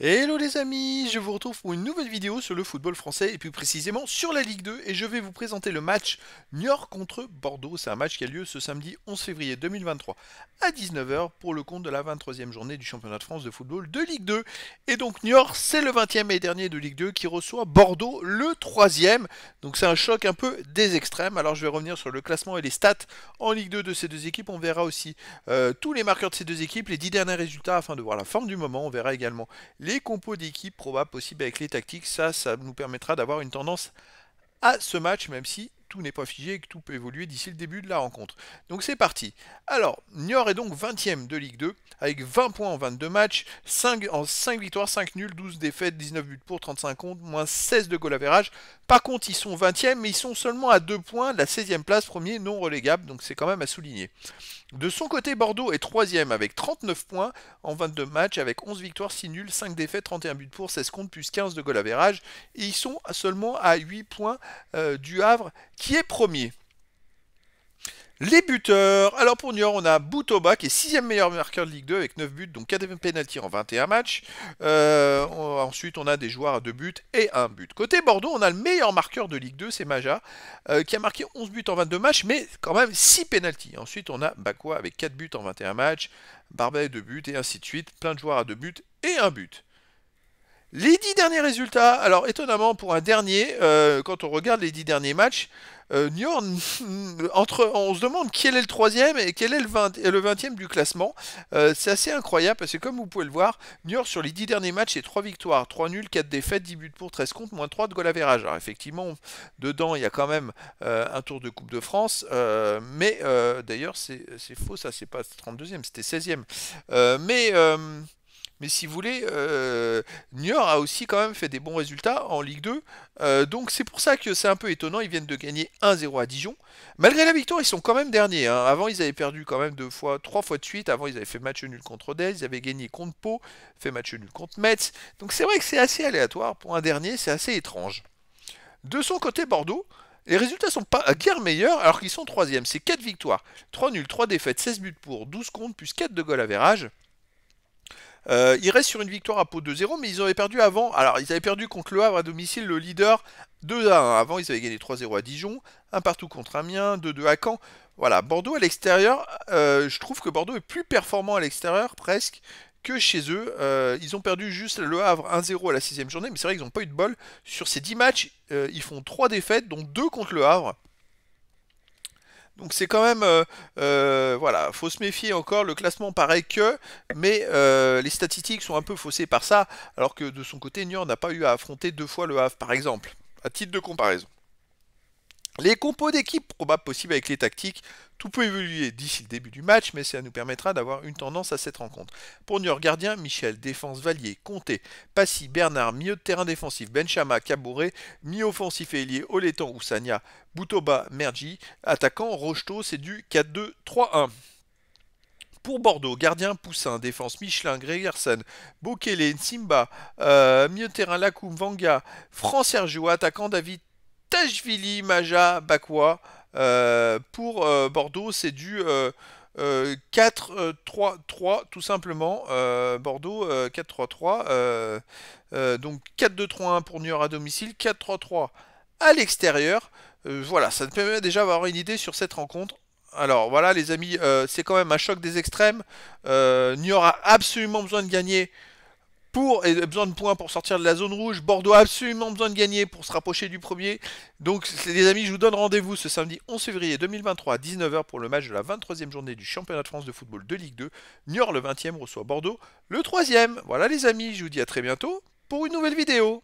Hello les amis, je vous retrouve pour une nouvelle vidéo sur le football français et plus précisément sur la Ligue 2 et je vais vous présenter le match Niort contre Bordeaux. C'est un match qui a lieu ce samedi 11 février 2023 à 19h pour le compte de la 23e journée du championnat de France de football de Ligue 2. Et donc Niort c'est le 20e et dernier de Ligue 2 qui reçoit Bordeaux le 3e. Donc c'est un choc un peu des extrêmes. Alors je vais revenir sur le classement et les stats en Ligue 2 de ces deux équipes. On verra aussi euh, tous les marqueurs de ces deux équipes, les 10 derniers résultats afin de voir la forme du moment. On verra également les compos d'équipe probables possibles avec les tactiques. Ça, ça nous permettra d'avoir une tendance à ce match, même si tout n'est pas figé et que tout peut évoluer d'ici le début de la rencontre. Donc c'est parti. Alors, Niort est donc 20ème de Ligue 2, avec 20 points en 22 matchs, 5, en 5 victoires, 5 nuls, 12 défaites, 19 buts pour, 35 contre, moins 16 de goal average. Par contre, ils sont 20e, mais ils sont seulement à 2 points de la 16e place, premier non relégable, donc c'est quand même à souligner. De son côté, Bordeaux est 3ème avec 39 points en 22 matchs, avec 11 victoires, 6 nuls, 5 défaites, 31 buts pour, 16 contre, plus 15 de goal average. Et ils sont seulement à 8 points euh, du Havre, qui est premier. Les buteurs. Alors pour Niort, on a Boutoba qui est 6 meilleur marqueur de Ligue 2 avec 9 buts, donc 4 penalty en 21 matchs. Euh, ensuite, on a des joueurs à 2 buts et 1 but. Côté Bordeaux, on a le meilleur marqueur de Ligue 2, c'est Maja, euh, qui a marqué 11 buts en 22 matchs, mais quand même 6 penalty. Ensuite, on a Bakwa avec 4 buts en 21 matchs, Barbet 2 buts et ainsi de suite. Plein de joueurs à 2 buts et 1 but. Les 10 derniers résultats, alors étonnamment pour un dernier, euh, quand on regarde les 10 derniers matchs, euh, Niort, entre, on se demande quel est le troisième et quel est le, 20, le 20e du classement. Euh, c'est assez incroyable parce que comme vous pouvez le voir, Niort sur les 10 derniers matchs, c'est 3 victoires, 3 nuls, 4 défaites, 10 buts pour, 13 contre, moins 3 de goal average. Alors effectivement, dedans, il y a quand même euh, un tour de Coupe de France, mais d'ailleurs, c'est faux ça, c'est pas 32e, c'était 16e. mais... Mais si vous voulez, euh, Niort a aussi quand même fait des bons résultats en Ligue 2. Euh, donc c'est pour ça que c'est un peu étonnant. Ils viennent de gagner 1-0 à Dijon. Malgré la victoire, ils sont quand même derniers. Hein. Avant, ils avaient perdu quand même deux fois, trois fois de suite. Avant, ils avaient fait match nul contre Odez. Ils avaient gagné contre Pau, fait match nul contre Metz. Donc c'est vrai que c'est assez aléatoire. Pour un dernier, c'est assez étrange. De son côté, Bordeaux, les résultats sont pas à guère meilleurs alors qu'ils sont troisième. C'est 4 victoires, 3 nuls, 3 défaites, 16 buts pour, 12 contre, plus 4 de goal à verrage. Euh, ils restent sur une victoire à Pau 2-0, mais ils avaient perdu avant. Alors, ils avaient perdu contre le Havre à domicile, le leader 2-1. Avant, ils avaient gagné 3-0 à Dijon, un partout contre Amiens, 2-2 à Caen. Voilà, Bordeaux à l'extérieur, euh, je trouve que Bordeaux est plus performant à l'extérieur presque que chez eux. Euh, ils ont perdu juste le Havre 1-0 à la 6 journée, mais c'est vrai qu'ils n'ont pas eu de bol. Sur ces 10 matchs, ils font 3 défaites, dont 2 contre le Havre. Donc c'est quand même, euh, euh, voilà, faut se méfier encore. Le classement paraît que, mais euh, les statistiques sont un peu faussées par ça, alors que de son côté, Niort n'a pas eu à affronter deux fois le Havre, par exemple, à titre de comparaison. Les compos d'équipe probables possibles avec les tactiques, tout peut évoluer d'ici le début du match, mais ça nous permettra d'avoir une tendance à cette rencontre. Pour Niort gardien, Michel, défense Valier, Comté, Passy, Bernard, milieu de terrain défensif, Benchama, Cabouré, mi-offensif et Oletan, Oussania, Boutoba, Mergi, attaquant, Rocheteau, c'est du 4-2-3-1. Pour Bordeaux, gardien Poussin, défense Michelin, Gregersen, Bokele, Simba, euh, milieu de terrain Lakoum, Vanga, France Sergio, attaquant David Tajvili, Maja, Bakwa. Euh, pour euh, Bordeaux, c'est du 4-3-3 tout simplement. Euh, Bordeaux 4-3-3. donc 4-2-3-1 pour York à domicile, 4-3-3 à l'extérieur. voilà, ça te permet déjà d'avoir une idée sur cette rencontre. Alors voilà les amis, c'est quand même un choc des extrêmes. York a absolument besoin de gagner pour et besoin de points pour sortir de la zone rouge. Bordeaux a absolument besoin de gagner pour se rapprocher du premier. Donc les amis, je vous donne rendez-vous ce samedi 11 février 2023 à 19h pour le match de la 23e journée du championnat de France de football de Ligue 2. Niort le 20e reçoit Bordeaux le 3e. Voilà les amis, je vous dis à très bientôt pour une nouvelle vidéo.